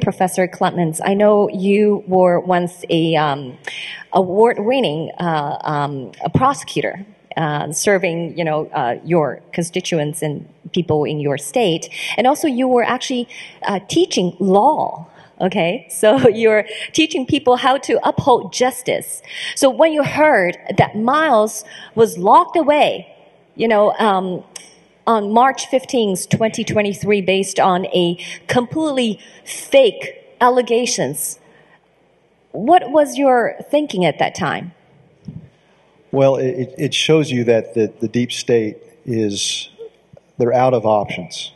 Professor Clements, I know you were once a um, award-winning uh, um, a prosecutor. Uh, serving, you know, uh, your constituents and people in your state, and also you were actually uh, teaching law Okay, so you're teaching people how to uphold justice. So when you heard that Miles was locked away, you know, um, on March 15th, 2023, based on a completely fake allegations, what was your thinking at that time? Well, it, it shows you that the, the deep state is, they're out of options.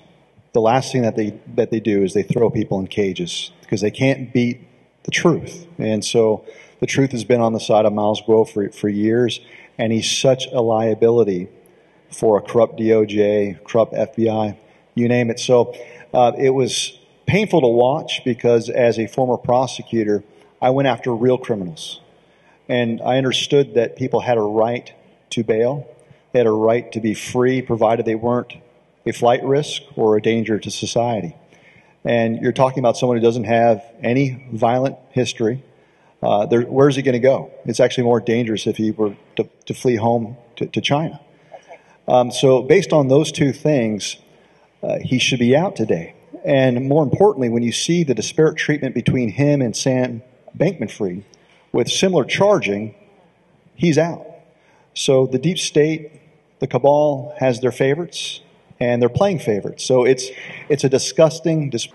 The last thing that they, that they do is they throw people in cages because they can't beat the truth. And so the truth has been on the side of Miles Guo for, for years, and he's such a liability for a corrupt DOJ, corrupt FBI, you name it. So uh, it was painful to watch because as a former prosecutor, I went after real criminals. And I understood that people had a right to bail. They had a right to be free, provided they weren't a flight risk or a danger to society and you're talking about someone who doesn't have any violent history, uh, there, where's he going to go? It's actually more dangerous if he were to, to flee home to, to China. Um, so, based on those two things, uh, he should be out today. And more importantly, when you see the disparate treatment between him and Sam Bankman Fried with similar charging, he's out. So, the deep state, the cabal has their favorites and they're playing favorites. So it's it's a disgusting. Dis-